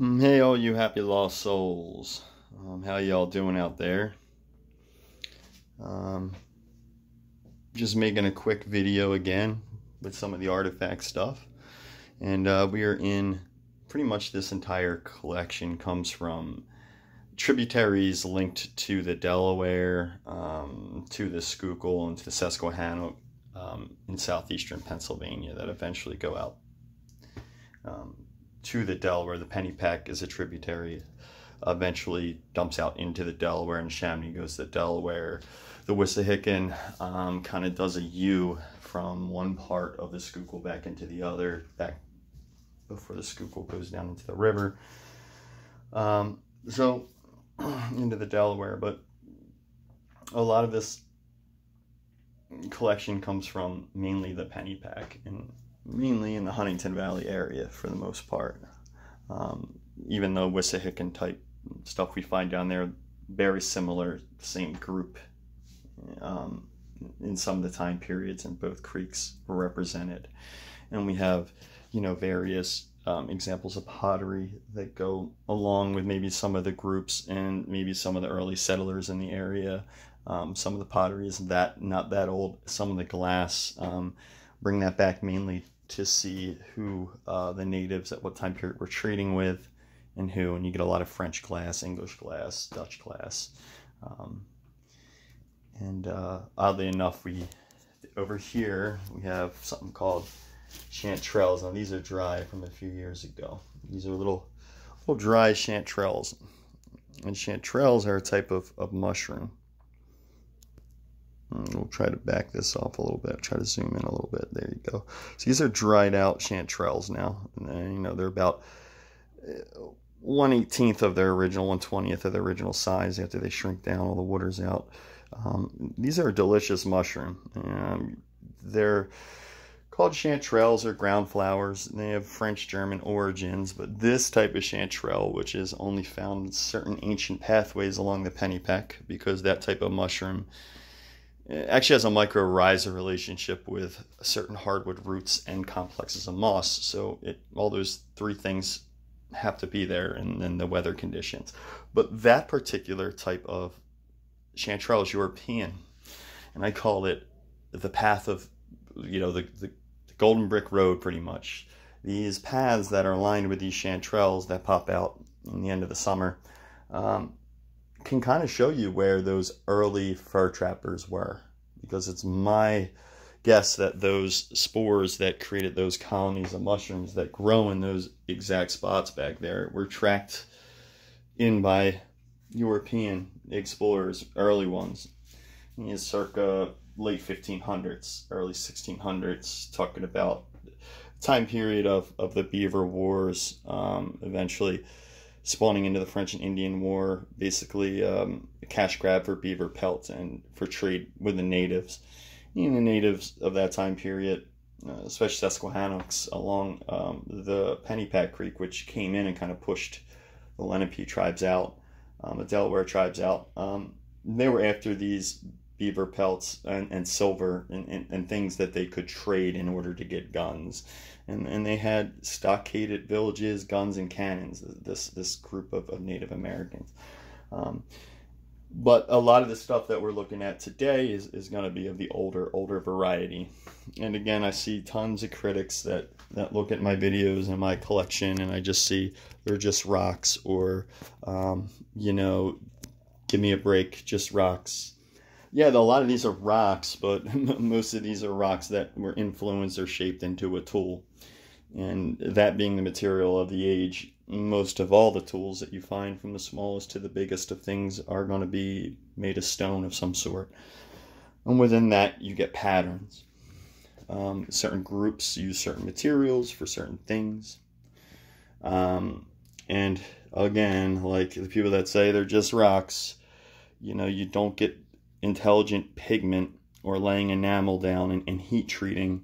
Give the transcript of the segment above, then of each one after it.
Mm, Hey, all you happy lost souls. Um, how y'all doing out there? Um, just making a quick video again with some of the artifact stuff. And uh, we are in pretty much this entire collection comes from tributaries linked to the Delaware, um, to the Schuylkill, and to the Susquehanna um, in southeastern Pennsylvania that eventually go out um, to the Delaware. The Pennypack is a tributary, eventually dumps out into the Delaware, and Neshaminy goes to the Delaware. The Wissahickon um, kind of does a U from one part of the Schuylkill back into the other, back before the Schuylkill goes down into the river. Um, so into the Delaware, but a lot of this collection comes from mainly the Pennypack and mainly in the Huntingdon Valley area for the most part. Um, even though Wissahickon type stuff we find down there, very similar, same group um, in some of the time periods, and both creeks were represented. And we have, you know, various um, examples of pottery that go along with maybe some of the groups and maybe some of the early settlers in the area. Um, some of the pottery is that not that old. Some of the glass um, bring that back mainly to see who uh, the natives at what time period were trading with and who. And you get a lot of French glass, English glass, Dutch glass. Um, and uh, oddly enough, we over here we have something called chanterelles. Now these are dry from a few years ago. These are little little dry chanterelles. And chanterelles are a type of, of mushroom. And we'll try to back this off a little bit. Try to zoom in a little bit. There you go. So these are dried out chanterelles now. And, you know they're about one eighteenth of their original, one twentieth of their original size after they shrink down. All the water's out. Um, these are a delicious mushroom. Um, they're called chanterelles or ground flowers. They have French German origins, but this type of chanterelle, which is only found in certain ancient pathways along the Pennypack, because that type of mushroom actually has a mycorrhiza relationship with certain hardwood roots and complexes of moss. So it all those three things have to be there, and then the weather conditions. But that particular type of chanterelle is European, and I call it the path of you know the, the golden brick road pretty much these paths that are lined with these chanterelles that pop out in the end of the summer um, can kind of show you where those early fur trappers were because it's my guess that those spores that created those colonies of mushrooms that grow in those exact spots back there were tracked in by European explorers, early ones, is circa late 1500s, early 1600s, talking about time period of, of the Beaver Wars, um, eventually spawning into the French and Indian War, basically um, a cash grab for beaver pelts and for trade with the natives. And the natives of that time period, uh, especially Susquehannocks along um, the Pennypack Creek, which came in and kind of pushed the Lenape tribes out, um, the Delaware tribes out. Um, they were after these beaver pelts and, and silver and, and, and, things that they could trade in order to get guns. And, and they had stockaded villages, guns, and cannons, this, this group of, of Native Americans. Um, but a lot of the stuff that we're looking at today is, is going to be of the older, older variety. And again, I see tons of critics that, that look at my videos and my collection, and I just see they're just rocks or, um, you know, give me a break, just rocks yeah, a lot of these are rocks, but most of these are rocks that were influenced or shaped into a tool. And that being the material of the age, most of all the tools that you find from the smallest to the biggest of things are going to be made of stone of some sort. And within that, you get patterns. Um, certain groups use certain materials for certain things. Um, and again, like the people that say they're just rocks, you know, you don't get intelligent pigment or laying enamel down and, and heat treating.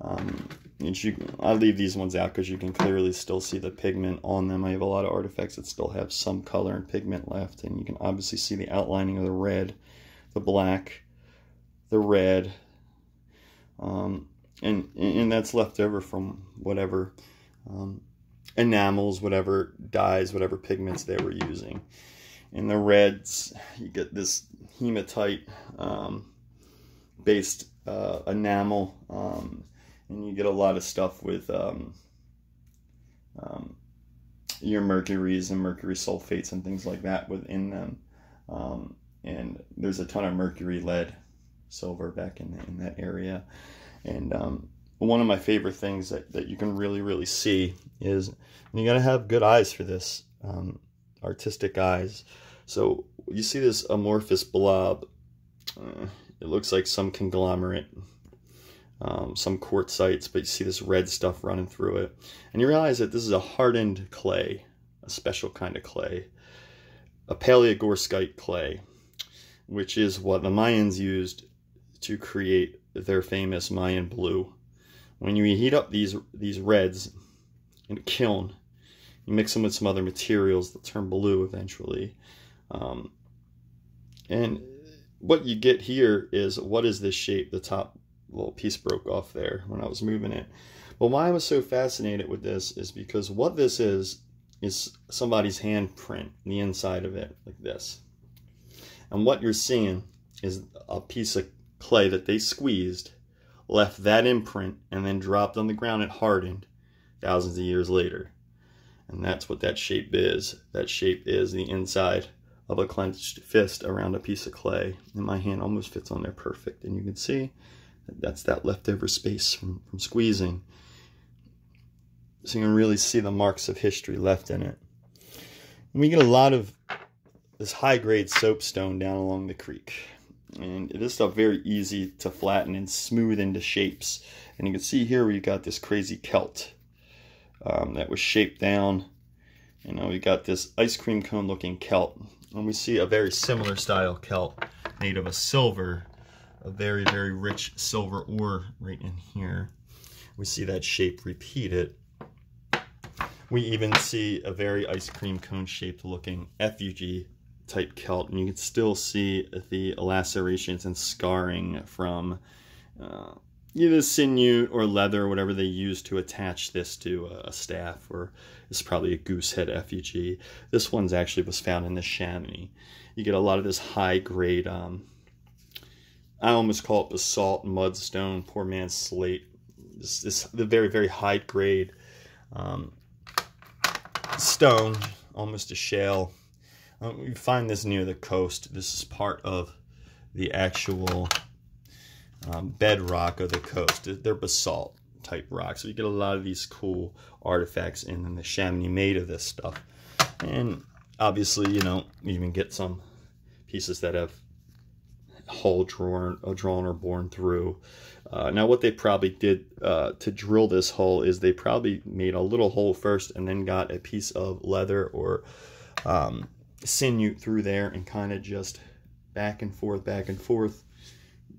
Um, you, I leave these ones out because you can clearly still see the pigment on them. I have a lot of artifacts that still have some color and pigment left, and you can obviously see the outlining of the red, the black, the red, um, and and that's left over from whatever um, enamels, whatever dyes, whatever pigments they were using. In the reds, you get this hematite um, based uh, enamel, um, and you get a lot of stuff with um, um your mercuries and mercury sulfates and things like that within them. Um, and there's a ton of mercury, lead, silver back in, the, in that area. And one of my favorite things that, that you can really, really see is you got to have good eyes for this, artistic eyes. So you see this amorphous blob. Uh, it looks like some conglomerate, um, some quartzites, but you see this red stuff running through it. And you realize that this is a hardened clay, a special kind of clay, a palygorskite clay, which is what the Mayans used to create their famous Mayan blue. When you heat up these, these reds in a kiln, you mix them with some other materials that turn blue eventually. Um, and what you get here is what is this shape? The top little piece broke off there when I was moving it. But why I was so fascinated with this is because what this is, is somebody's handprint, the inside of it, like this. And what you're seeing is a piece of clay that they squeezed, left that imprint, and then dropped on the ground. It hardened thousands of years later. And that's what that shape is. That shape is the inside of a clenched fist around a piece of clay. And my hand almost fits on there perfect. And you can see that that's that leftover space from, from squeezing. So you can really see the marks of history left in it. And we get a lot of this high-grade soapstone down along the creek. And it is stuff very easy to flatten and smooth into shapes. And you can see here we got this crazy celt um, that was shaped down. You know, we got this ice cream cone looking celt. And we see a very similar style celt made of a silver, a very, very rich silver ore right in here. We see that shape repeated. We even see a very ice cream cone shaped looking effigy type celt and you can still see the lacerations and scarring from uh, either sinew or leather, or whatever they use to attach this to a staff, or it's probably a goose head effigy. This one's actually was found in the Neshaminy. You get a lot of this high grade, um, I almost call it basalt, mudstone, poor man's slate. This, this the very, very high grade um, stone, almost a shale. Um, you find this near the coast. This is part of the actual um, bedrock of the coast. They're basalt type rocks. So you get a lot of these cool artifacts in, in the Neshaminy made of this stuff. And obviously, you know, you even get some pieces that have hole drawn, drawn or born through. Uh, now what they probably did uh, to drill this hole is they probably made a little hole first and then got a piece of leather or um, sinew through there and kind of just back and forth, back and forth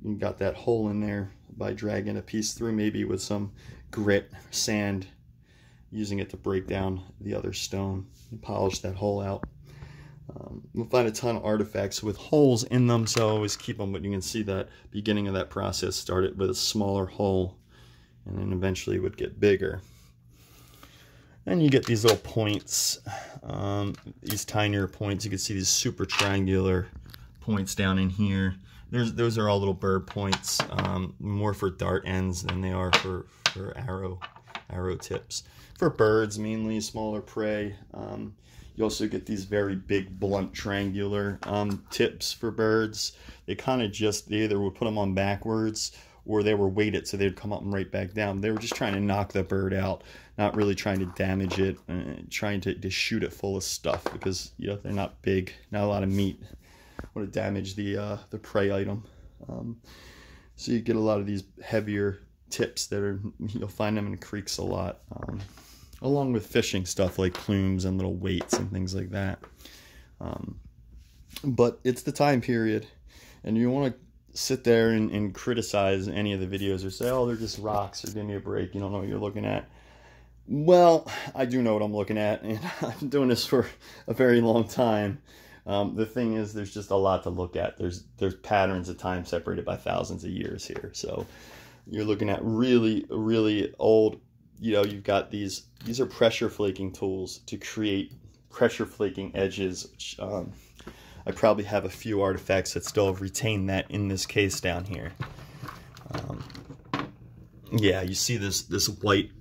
you got that hole in there by dragging a piece through maybe with some grit, sand, using it to break down the other stone and polish that hole out. Um, you'll find a ton of artifacts with holes in them, so always keep them, but you can see that beginning of that process started with a smaller hole and then eventually it would get bigger. And you get these little points, um, these tinier points. You can see these super triangular points down in here. There's, those are all little burr points, um, more for dart ends than they are for, for arrow, arrow tips. For birds, mainly smaller prey. Um, you also get these very big, blunt, triangular um, tips for birds. They kind of just, they either would put them on backwards or they were weighted so they'd come up and right back down. They were just trying to knock the bird out, not really trying to damage it, uh, trying to, to shoot it full of stuff because you know they're not big, not a lot of meat would have damaged the uh, the prey item. Um, so you get a lot of these heavier tips that are you'll find them in creeks a lot, um, along with fishing stuff like plumes and little weights and things like that. Um, but it's the time period, and you want to sit there and, and criticize any of the videos or say, "Oh, they're just rocks," or "Give me a break." You don't know what you're looking at. Well, I do know what I'm looking at, and I've been doing this for a very long time. Um, the thing is, there's just a lot to look at. There's there's patterns of time separated by thousands of years here. So you're looking at really really old you know, you've got these, these are pressure flaking tools to create pressure flaking edges, which um, I probably have a few artifacts that still retain that in this case down here. Um, yeah, you see this, this white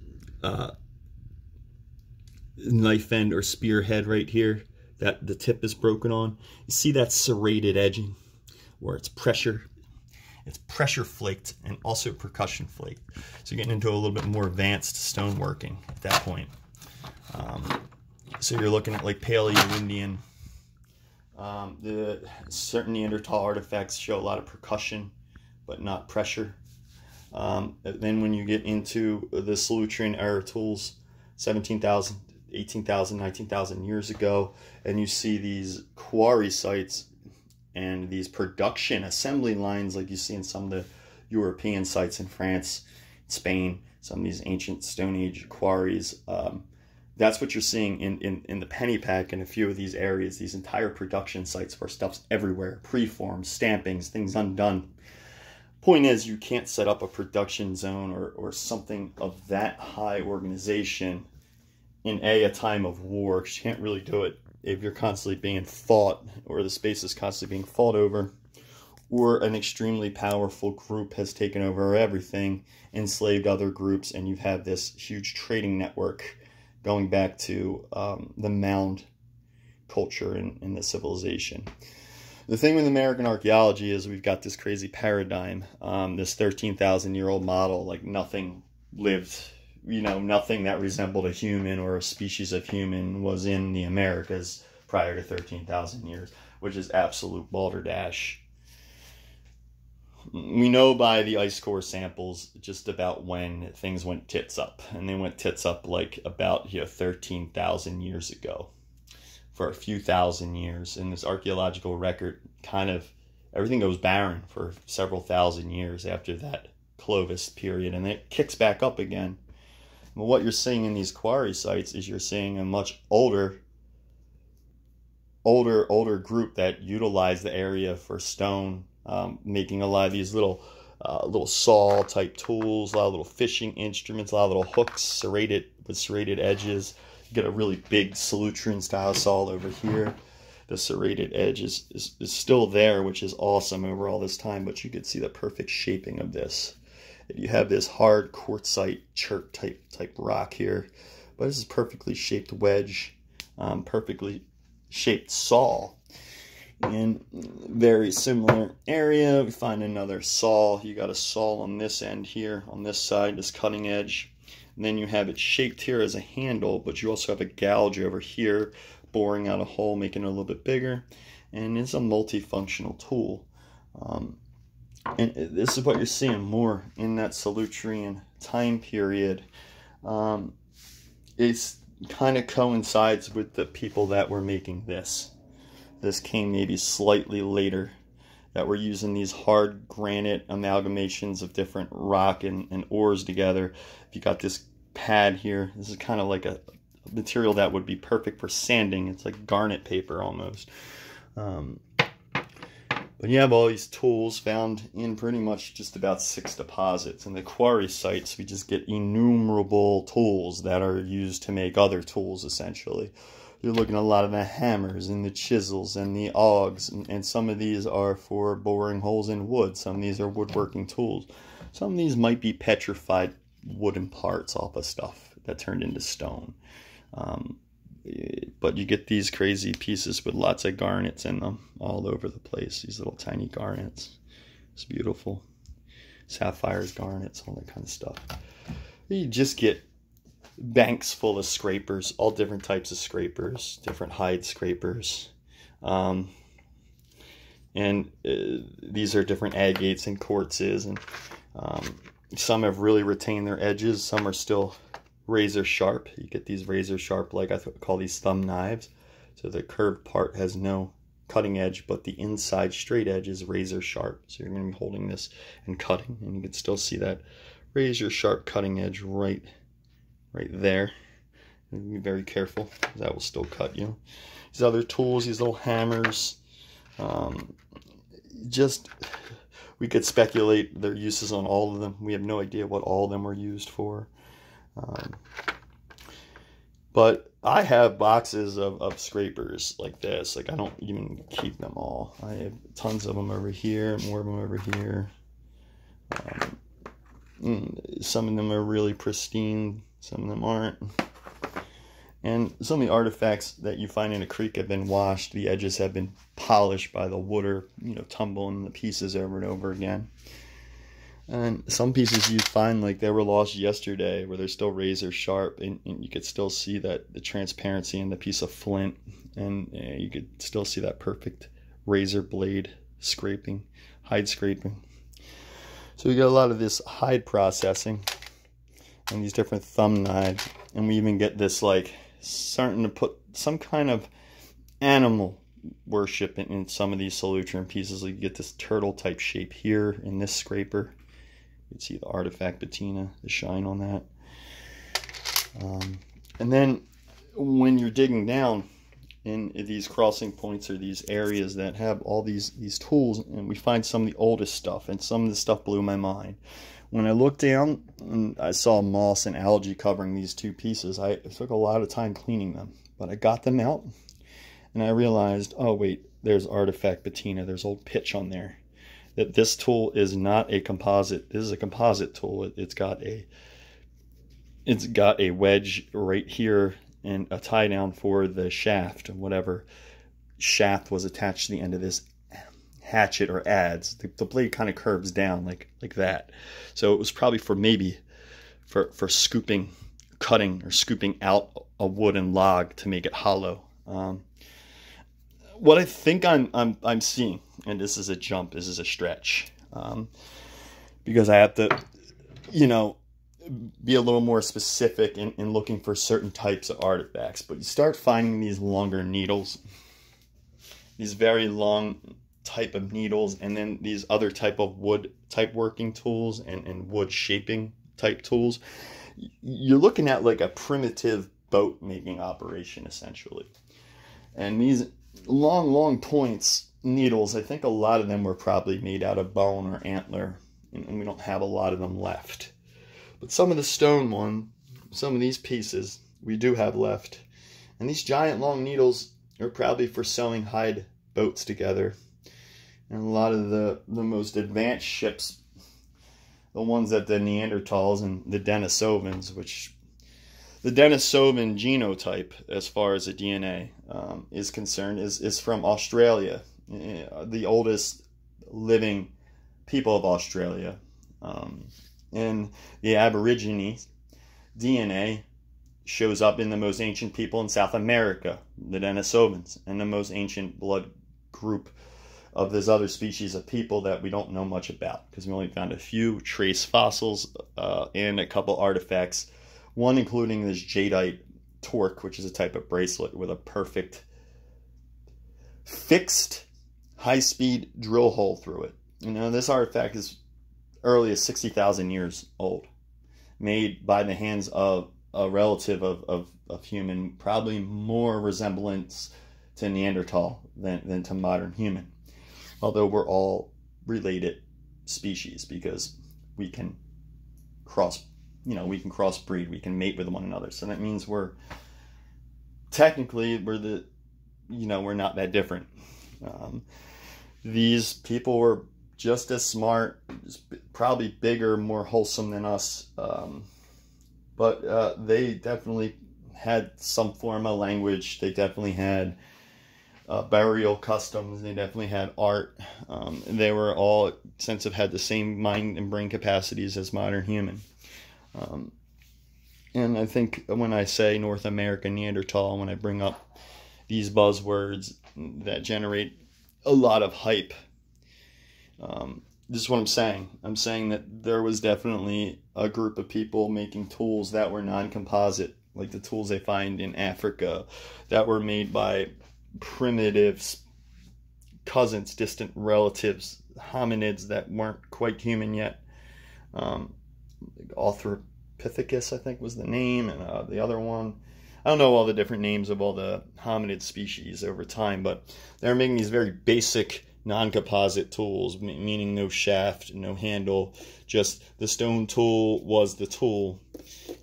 uh, knife end or spear head right here that the tip is broken on. You see that serrated edging where it's pressure it's pressure flaked and also percussion flaked. So you're getting into a little bit more advanced stoneworking at that point. Um, so you're looking at like Paleo-Indian. Um, the certain Neanderthal artifacts show a lot of percussion, but not pressure. Um, then when you get into the Solutrean era tools, 17,000, 18,000, 19,000 years ago, and you see these quarry sites and these production assembly lines like you see in some of the European sites in France, Spain, some of these ancient Stone Age quarries. Um, that's what you're seeing in, in, in the Pennypack and a few of these areas, these entire production sites where stuff's everywhere, preforms, stampings, things undone. Point is, you can't set up a production zone or, or something of that high organization in A, a time of war, because you can't really do it if you're constantly being fought or the space is constantly being fought over or an extremely powerful group has taken over everything, enslaved other groups, and you have this huge trading network going back to um, the mound culture and, and the civilization. The thing with American archaeology is we've got this crazy paradigm, um, this 13,000 year old model, like nothing lived you know, nothing that resembled a human or a species of human was in the Americas prior to 13,000 years, which is absolute balderdash. We know by the ice core samples just about when things went tits up, and they went tits up like about you know 13,000 years ago, for a few thousand years. And this archaeological record kind of everything goes barren for several thousand years after that Clovis period, and it kicks back up again what you're seeing in these quarry sites is you're seeing a much older, older, older group that utilize the area for stone, um, making a lot of these little, uh, little saw type tools, a lot of little fishing instruments, a lot of little hooks, serrated with serrated edges. You get a really big Solutrean style saw over here. The serrated edge is, is, is still there, which is awesome over all this time, but you could see the perfect shaping of this you have this hard quartzite chert type type rock here. But this is perfectly shaped wedge um, perfectly shaped saw. In very similar area we find another saw. You got a saw on this end here on this side this cutting edge. And then you have it shaped here as a handle but you also have a gouge over here boring out a hole making it a little bit bigger. And it's a multifunctional tool. Um, and this is what you're seeing more in that Solutrean time period. Um, it's kind of coincides with the people that were making this. This came maybe slightly later that were using these hard granite amalgamations of different rock and, and ores together. If you got this pad here, this is kind of like a material that would be perfect for sanding. It's like garnet paper almost. Um, but you have all these tools found in pretty much just about six deposits. In the quarry sites, we just get innumerable tools that are used to make other tools, essentially. You're looking at a lot of the hammers and the chisels and the augs, and, and some of these are for boring holes in wood. Some of these are woodworking tools. Some of these might be petrified wooden parts off of stuff that turned into stone. Um, but you get these crazy pieces with lots of garnets in them all over the place. These little tiny garnets. It's beautiful. Sapphires, garnets, all that kind of stuff. You just get banks full of scrapers, all different types of scrapers, different hide scrapers. Um, and uh, these are different agates and quartzes. And um, some have really retained their edges. Some are still razor sharp. You get these razor sharp, like I call these thumb knives. So the curved part has no cutting edge, but the inside straight edge is razor sharp. So you're going to be holding this and cutting, and you can still see that razor sharp cutting edge right, right there. And be very careful, that will still cut you. These other tools, these little hammers, um, just we could speculate their uses on all of them. We have no idea what all of them were used for. Um, but I have boxes of, of scrapers like this. Like I don't even keep them all. I have tons of them over here, more of them over here. Um, mm, some of them are really pristine, some of them aren't. And some of the artifacts that you find in a creek have been washed. The edges have been polished by the water, you know, tumbling the pieces over and over again. And some pieces you find like they were lost yesterday where they're still razor sharp and, and you could still see that the transparency in the piece of flint and you could still see that perfect razor blade scraping, hide scraping. So we got a lot of this hide processing and these different thumb knives and we even get this like starting to put some kind of animal worship in, in some of these Solutrean pieces. Like you get this turtle type shape here in this scraper you can see the artifact patina, the shine on that. Um, and then when you're digging down in these crossing points or these areas that have all these, these tools, and we find some of the oldest stuff, and some of the stuff blew my mind. When I looked down and I saw moss and algae covering these two pieces, I took a lot of time cleaning them. But I got them out, and I realized, oh wait, there's artifact patina, there's old pitch on there that this tool is not a composite. This is a composite tool. It, has got a it's got a wedge right here and a tie down for the shaft, and whatever shaft was attached to the end of this hatchet or adze. The, the blade kind of curves down like like that. So it was probably for maybe for for scooping, cutting or scooping out a wooden log to make it hollow. Um, what I think I'm I'm I'm seeing, and this is a jump, this is a stretch, um, because I have to, you know, be a little more specific in, in looking for certain types of artifacts. But you start finding these longer needles, these very long type of needles, and then these other type of wood type working tools and, and wood shaping type tools. You're looking at like a primitive boat making operation essentially. And these long, long points, needles, I think a lot of them were probably made out of bone or antler, and we don't have a lot of them left. But some of the stone one, some of these pieces, we do have left. And these giant long needles are probably for sewing hide boats together. And a lot of the, the most advanced ships, the ones that the Neanderthals and the Denisovans, which the Denisovan genotype, as far as the DNA um, is concerned, is, is from Australia, uh, the oldest living people of Australia. Um, and the Aborigine DNA shows up in the most ancient people in South America, the Denisovans, and the most ancient blood group of this other species of people that we don't know much about because we only found a few trace fossils uh, and a couple artifacts one including this jadeite torque, which is a type of bracelet with a perfect fixed high-speed drill hole through it. You know, this artifact is early as 60,000 years old, made by the hands of a relative of, of, of human, probably more resemblance to Neanderthal than, than to modern human. Although we're all related species because we can cross you know we can crossbreed we can mate with one another. So that means we're technically we're the you know we're not that different. Um, these people were just as smart probably bigger more wholesome than us. Um, but uh, they definitely had some form of language. They definitely had uh, burial customs. They definitely had art. Um, they were all sense of had the same mind and brain capacities as modern human um, and I think when I say North America Neanderthal, when I bring up these buzzwords that generate a lot of hype, um, this is what I'm saying. I'm saying that there was definitely a group of people making tools that were non composite, like the tools they find in Africa, that were made by primitives, cousins, distant relatives, hominids that weren't quite human yet. Um, Australopithecus, I think was the name, and uh, the other one. I don't know all the different names of all the hominid species over time, but they're making these very basic non-composite tools, meaning no shaft, no handle, just the stone tool was the tool,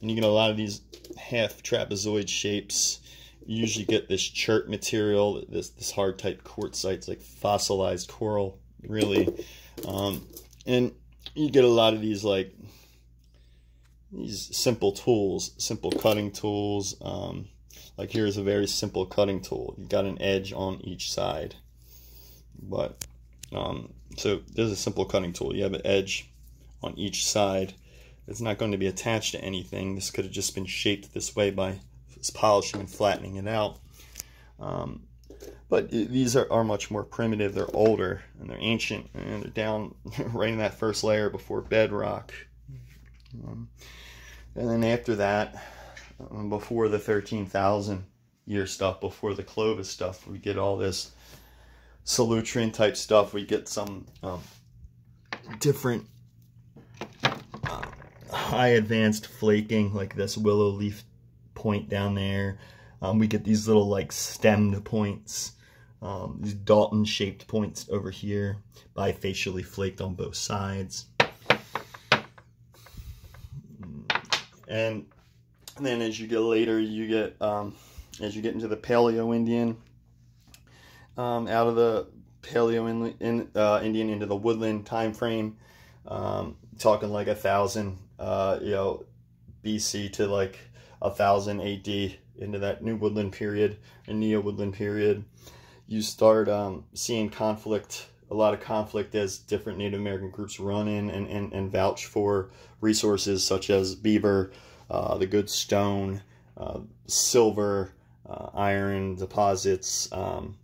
And you get a lot of these half trapezoid shapes. You usually get this chert material, this this hard type quartzite, it's like fossilized coral, really. Um, and you get a lot of these like these simple tools, simple cutting tools. Um, like here's a very simple cutting tool. You've got an edge on each side, but um, so there's a simple cutting tool. You have an edge on each side. It's not going to be attached to anything. This could have just been shaped this way by polishing and flattening it out. Um, but these are, are much more primitive. They're older and they're ancient and they're down right in that first layer before bedrock. Um, and then after that, um, before the 13,000 year stuff, before the Clovis stuff, we get all this Solutrean type stuff. We get some um, different uh, high advanced flaking, like this willow leaf point down there. Um, we get these little like stemmed points, um, these Dalton shaped points over here, bifacially flaked on both sides. And, then as you get later, you get, um, as you get into the Paleo-Indian, um, out of the Paleo in, in, uh, Indian into the woodland time frame, um, talking like a thousand, uh, you know, BC to like a thousand AD into that new woodland period and neo woodland period. You start um, seeing conflict, a lot of conflict as different Native American groups run in and, and, and vouch for resources such as beaver, uh, the good stone, uh, silver, uh, iron deposits, um,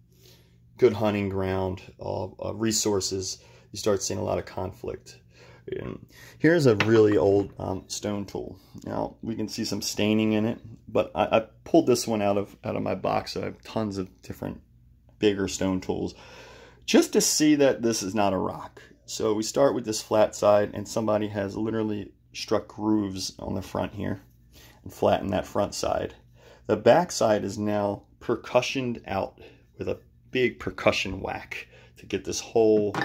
good hunting ground, uh, resources, you start seeing a lot of conflict. And here's a really old um, stone tool. Now we can see some staining in it, but I, I, pulled this one out of out of my box. I have tons of different bigger stone tools, just to see that this is not a rock. So we start with this flat side, and somebody has literally struck grooves on the front here and flattened that front side. The back side is now percussioned out with a big percussion whack to get this whole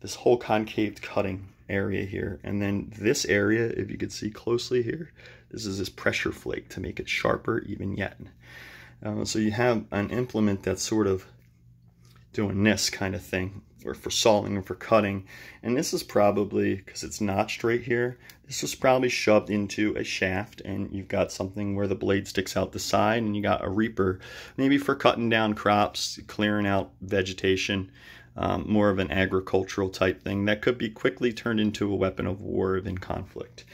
this whole concave cutting area here. And then this area, if you could see closely here, this is this pressure flake to make it sharper even yet. Uh, so you have an implement that's sort of doing this kind of thing, or for sawing and for cutting. And this is probably, because it's notched right here, this was probably shoved into a shaft and you've got something where the blade sticks out the side and you got a reaper, maybe for cutting down crops, clearing out vegetation, um, more of an agricultural type thing that could be quickly turned into a weapon of war in conflict.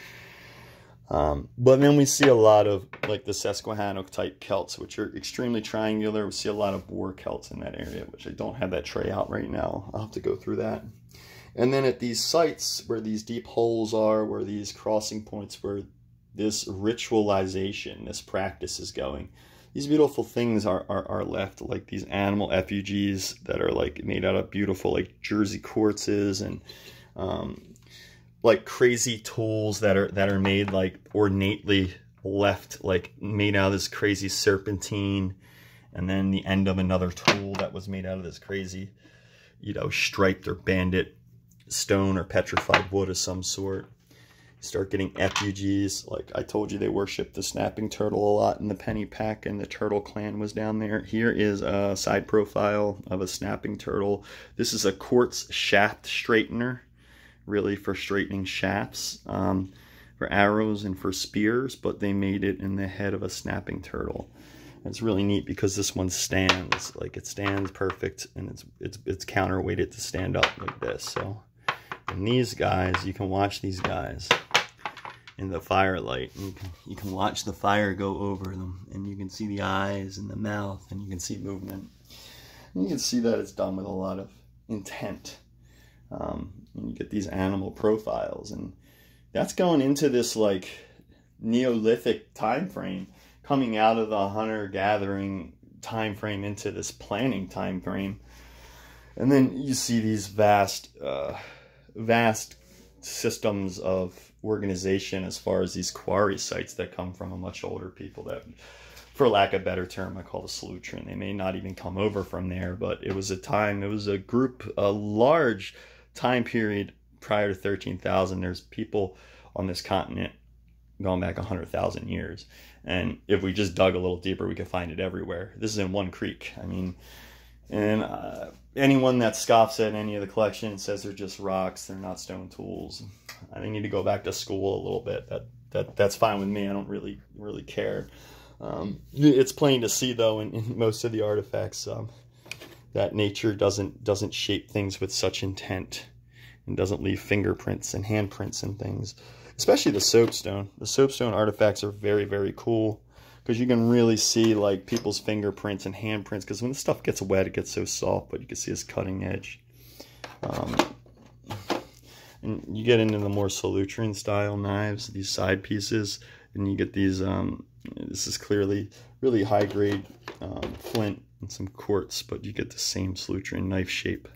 Um, but then we see a lot of like the Susquehannock type celts, which are extremely triangular. We see a lot of boar celts in that area, which I don't have that tray out right now. I'll have to go through that. And then at these sites where these deep holes are, where these crossing points, where this ritualization, this practice is going, these beautiful things are, are, are left, like these animal effigies that are like made out of beautiful like Jersey quartzes and um, like crazy tools that are that are made like ornately left like made out of this crazy serpentine and then the end of another tool that was made out of this crazy you know striped or bandit stone or petrified wood of some sort. You start getting effigies. Like i told you they worship the snapping turtle a lot in the Pennypack and the turtle clan was down there. Here is a side profile of a snapping turtle. This is a quartz shaft straightener really for straightening shafts, um, for arrows and for spears, but they made it in the head of a snapping turtle. it's really neat because this one stands, like it stands perfect and it's, it's, it's counterweighted to stand up like this. So, and these guys, you can watch these guys in the firelight. You can, you can watch the fire go over them and you can see the eyes and the mouth and you can see movement. And you can see that it's done with a lot of intent. Um, and you get these animal profiles. And that's going into this like neolithic time frame coming out of the hunter gathering time frame into this planning time frame and then you see these vast uh, vast systems of organization as far as these quarry sites that come from a much older people that for lack of better term i call the Solutrean they may not even come over from there but it was a time it was a group a large time period prior to 13,000, there's people on this continent going back 100,000 years. And if we just dug a little deeper, we could find it everywhere. This is in one creek. I mean, and uh, anyone that scoffs at any of the collection says they're just rocks, they're not stone tools. I need to go back to school a little bit. That that that's fine with me. I don't really really care. Um, it's plain to see though in, in most of the artifacts um, that nature doesn't doesn't shape things with such intent and doesn't leave fingerprints and handprints and things. Especially the soapstone. The soapstone artifacts are very very cool because you can really see like people's fingerprints and handprints because when the stuff gets wet it gets so soft but you can see this cutting edge um, and you get into the more Solutrean style knives these side pieces and you get these um, this is clearly really high grade um, flint and some quartz but you get the same Solutrean knife shape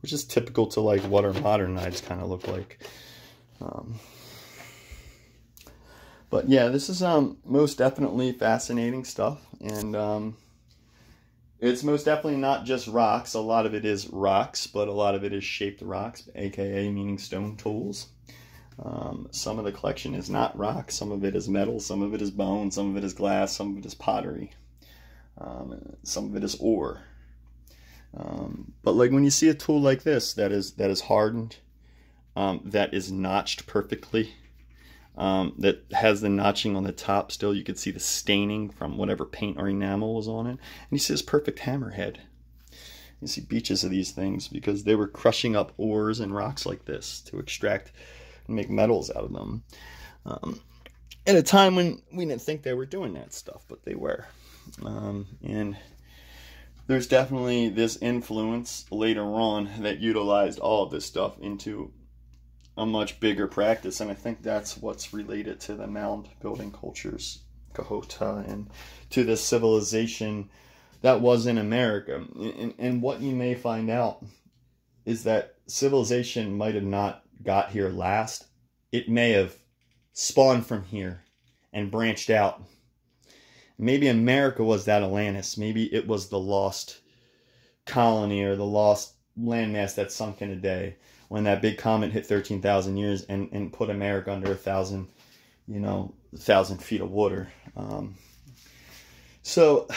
which is typical to like what our modern knives kind of look like um, but yeah, this is um, most definitely fascinating stuff. And um, it's most definitely not just rocks. A lot of it is rocks, but a lot of it is shaped rocks, aka meaning stone tools. Um, some of the collection is not rock, some of it is metal, some of it is bone, some of it is glass, some of it is pottery, um, some of it is ore. Um, but like when you see a tool like this that is that is hardened, um, that is notched perfectly, um, that has the notching on the top still. You can see the staining from whatever paint or enamel was on it. And you see this perfect hammerhead. You see beaches of these things because they were crushing up ores and rocks like this to extract and make metals out of them. Um, at a time when we didn't think they were doing that stuff, but they were. Um, and there's definitely this influence later on that utilized all of this stuff into a much bigger practice, and I think that's what's related to the mound building cultures, Cahokia, and to the civilization that was in America. And, and what you may find out is that civilization might have not got here last. It may have spawned from here and branched out. Maybe America was that Atlantis. Maybe it was the lost colony or the lost landmass that sunk in a day when that big comet hit 13,000 years and, and put America under a thousand, you know, thousand feet of water. Um, so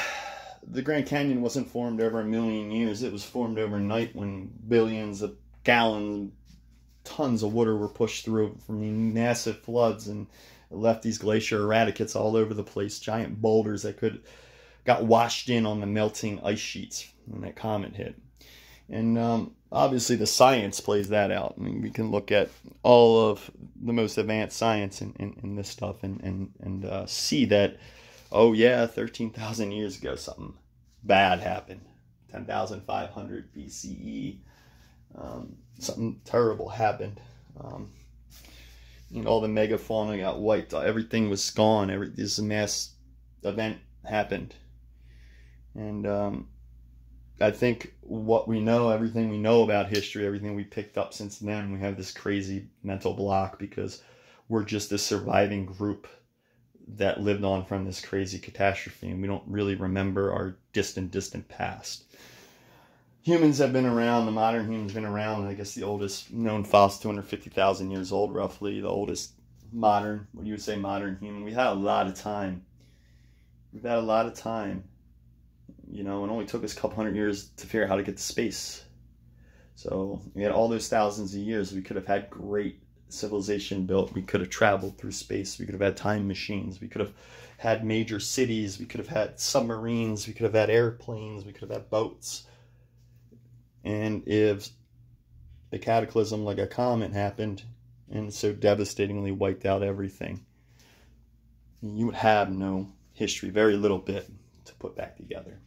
the Grand Canyon wasn't formed over a million years. It was formed overnight when billions of gallons, tons of water were pushed through from the massive floods and left these glacier erraticates all over the place, giant boulders that could got washed in on the melting ice sheets when that comet hit. And um, obviously, the science plays that out. I mean, we can look at all of the most advanced science in, in, in this stuff and, and, and uh, see that, oh, yeah, 13,000 years ago, something bad happened. 10,500 BCE, um, something terrible happened. Um, you know, all the megafauna got wiped. Everything was gone. Every this mass event happened, and um, I think what we know, everything we know about history, everything we picked up since then, we have this crazy mental block because we're just a surviving group that lived on from this crazy catastrophe and we don't really remember our distant, distant past. Humans have been around, the modern humans have been around, I guess the oldest known fossil 250,000 years old roughly, the oldest modern, what you would say modern human. We've had a lot of time. We've had a lot of time you know, it only took us a couple hundred years to figure out how to get to space. So we had all those thousands of years. We could have had great civilization built. We could have traveled through space. We could have had time machines. We could have had major cities. We could have had submarines. We could have had airplanes. We could have had boats. And if a cataclysm like a comet happened and so devastatingly wiped out everything, you would have no history, very little bit to put back together.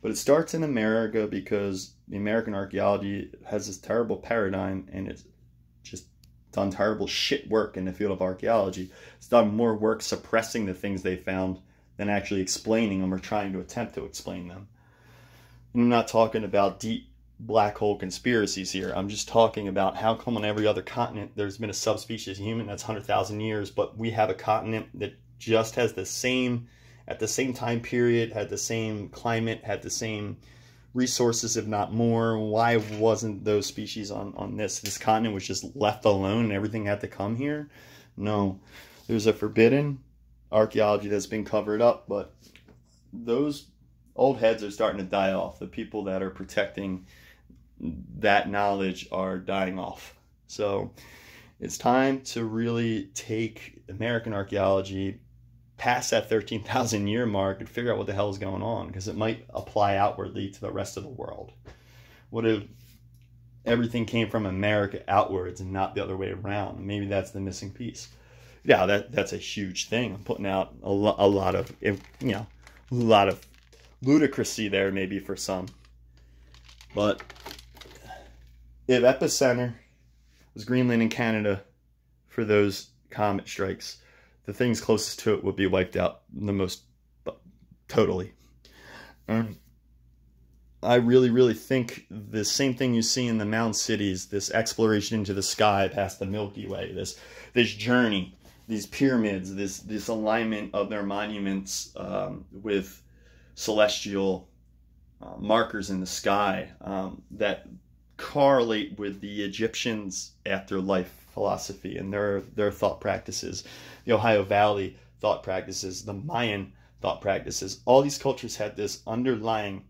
But it starts in America because the American archaeology has this terrible paradigm and it's just done terrible shit work in the field of archaeology. It's done more work suppressing the things they found than actually explaining them or trying to attempt to explain them. And I'm not talking about deep black hole conspiracies here. I'm just talking about how come on every other continent there's been a subspecies human that's 100,000 years, but we have a continent that just has the same at the same time period, had the same climate, had the same resources, if not more. Why wasn't those species on, on this? This continent was just left alone and everything had to come here? No. there's a forbidden archaeology that's been covered up, but those old heads are starting to die off. The people that are protecting that knowledge are dying off. So it's time to really take American archaeology past that 13,000 year mark and figure out what the hell is going on because it might apply outwardly to the rest of the world. What if everything came from America outwards and not the other way around? Maybe that's the missing piece. Yeah, that that's a huge thing. I'm putting out a, lo- a lot of you know a lot of ludicrousy there maybe for some. But if epicenter was Greenland and Canada for those comet strikes, the things closest to it would be wiped out the most totally. Um, I really, really think the same thing you see in the mound cities, this exploration into the sky past the Milky Way, this this journey, these pyramids, this this alignment of their monuments um, with celestial uh, markers in the sky um, that correlate with the Egyptians' afterlife philosophy and their their thought practices, the Ohio Valley thought practices, the Mayan thought practices. All these cultures had this underlying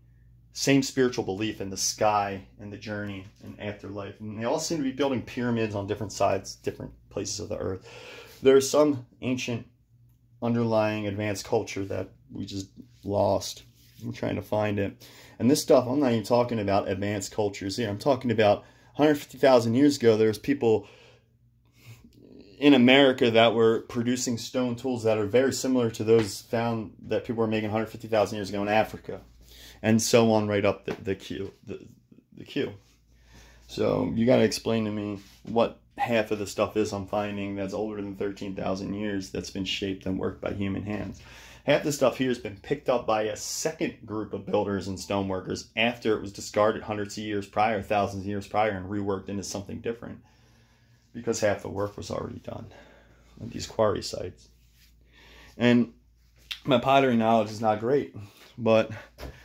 same spiritual belief in the sky and the journey and afterlife. And they all seem to be building pyramids on different sides, different places of the earth. There's some ancient underlying advanced culture that we just lost. I'm trying to find it. And this stuff, I'm not even talking about advanced cultures here. I'm talking about 150,000 years ago, there's people in America that were producing stone tools that are very similar to those found that people were making 150,000 years ago in Africa. And so on right up the, the queue. The, the queue. So you got to explain to me what half of the stuff is I'm finding that's older than 13,000 years that's been shaped and worked by human hands. Half the stuff here has been picked up by a second group of builders and stoneworkers after it was discarded hundreds of years prior, thousands of years prior, and reworked into something different because half the work was already done at these quarry sites. And my pottery knowledge is not great, but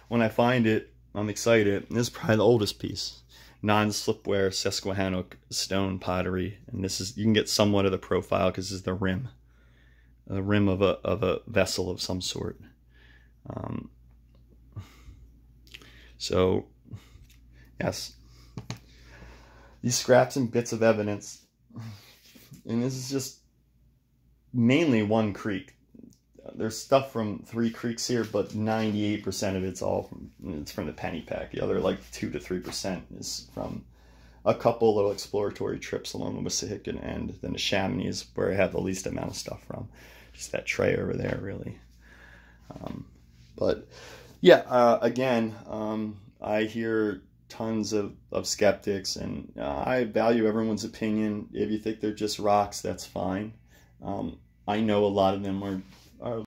when I find it, I'm excited. And this is probably the oldest piece. Non-slipware Susquehannock stone pottery. And this is, you can get somewhat of the profile because this is the rim the rim of a, of a vessel of some sort. Um, so, yes, these scraps and bits of evidence, and this is just mainly one creek. There's stuff from three creeks here, but 98% of it's all from, it's from the Pennypack. The other like two to three percent is from a couple little exploratory trips along the Wissahickon end. Then the Neshaminy is where I have the least amount of stuff from. Just that tray over there, really. Um, but yeah, uh, again, um, I hear tons of, of skeptics, and uh, I value everyone's opinion. If you think they're just rocks, that's fine. Um, I know a lot of them are, are